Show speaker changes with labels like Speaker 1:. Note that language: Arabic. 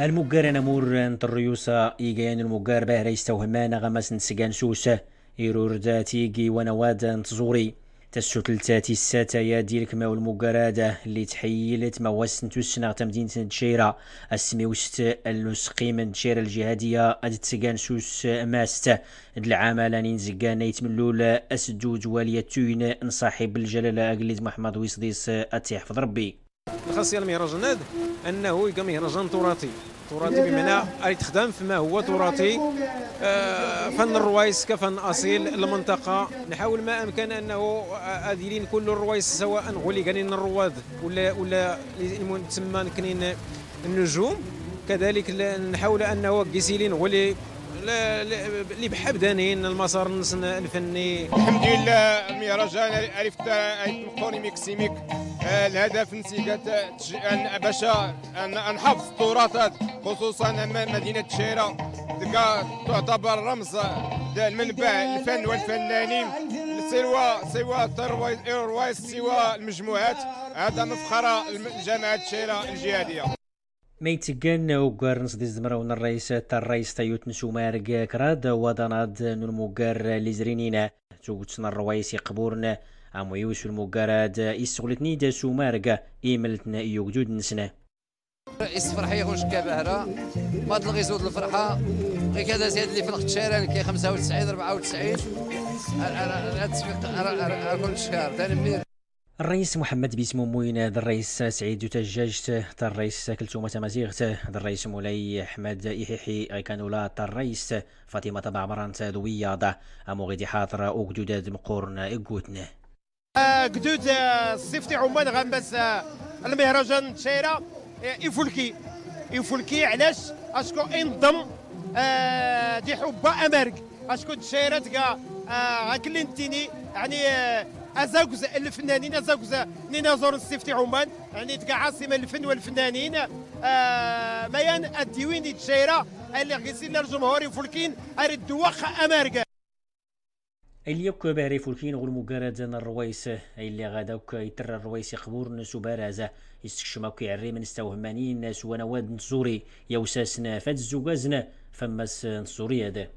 Speaker 1: المقار نمور نطريوسا إيجان المقار باه ريستوهمان غمس نسقان سوسة إيرور ذاتيجي ونواد نتزوري تسو تلتاتي الساتايا ديالك ما المقرادة اللي تحيلت مواسن تسنى تمدينة تشيرا السميوست اللسقي من تشيرا الجهادية. اد تسقان سوس ماست. العاملانين زقان يتملول أسدود واليتوين نصاحب الجلالة أقليد محمد ويصديس أتيحفظ ربي
Speaker 2: الخاصيه المهرجانات أنه يبقى مهرجان تراثي. تراثي بمعنى يتخدم فيما هو تراثي. آه، فن الروايس كفن أصيل المنطقة. نحاول ما أمكن أنه اديرين كل الروايس سواء غولي كانين الرواد ولا ولا تسمى كنين النجوم. كذلك نحاول أنه قيسيلين غولي اللي بحب دانين المسار الفني
Speaker 3: الحمد لله المهرجان عرفت مقوني ميكسيميك آه، الهدف نسيت باش نحافظ التراثات خصوصا مدينة الشيره تعتبر رمز المنبع الفن والفنانين. سواء سواء الروايس سواء المجموعات. هذا مفخرة جامعه الشيره الجهادية.
Speaker 1: ميتقن وقرنس دي زمرون الرئيس تا الرئيس تايوت نسو مارق كراد وداناد نرموغر لزرينينا توغتنا الروايس يقبورن امو يوسو المقاراد يسغلتني دا سو مارق ايملتنا يوجود نسنا
Speaker 4: رئيس فرحة يكون شكا ما تلغي زود الفرحة غير كذا زياد اللي في الخشارة كي 95 94 هذا التسويق كل شهر ثاني مدير
Speaker 1: الرئيس محمد بيسمو موين ذا الرئيس سعيد تجاجت الرئيس كلثومة تمازيغت ذا الرئيس مولاي أحمد إيحيحي غيكانولا الرئيس فاطمة بعمران دوية ذا امو غيدي حاضرة اوغدود مقورن اقوتنا
Speaker 5: قدود صيفتي عمان غنبس المهرجان شيرة يفلكي يفلكي علاش؟ أشكو إنضم دي حبة أمرك. أشكو تشيرة تلقى غاكلنتيني يعني ازاكوز الفنانين ازاكوز نينا زور السيفتي عمان. يعني تلقى عاصمة الفن والفنانين. آه ميان الديوين دي تشيرة اللي غيسين الجمهور يفلكين ارد واخا امرك
Speaker 1: اللي يك باري فولكين مقارد الرويس اللي غادوك يتر الرويس يقبور نسو بارازة يستكشماو كيعري من استوهمانين ناس ونواد نصوري يوساسنا فات الزوغازنا فماس نصوري هذا.